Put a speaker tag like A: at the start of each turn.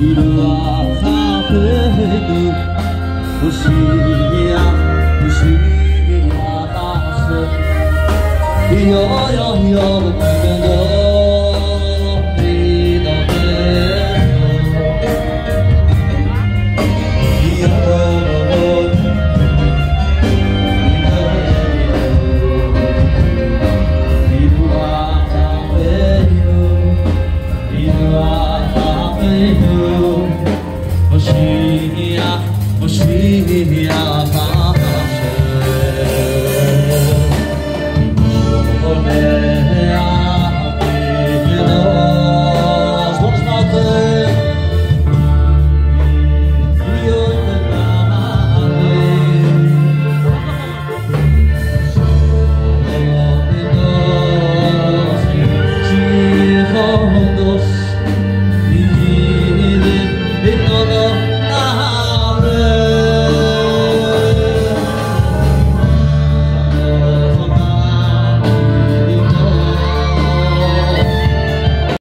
A: 一路啊，大黑牛，不是呀，不是呀，大神。幺幺幺，滚滚滚。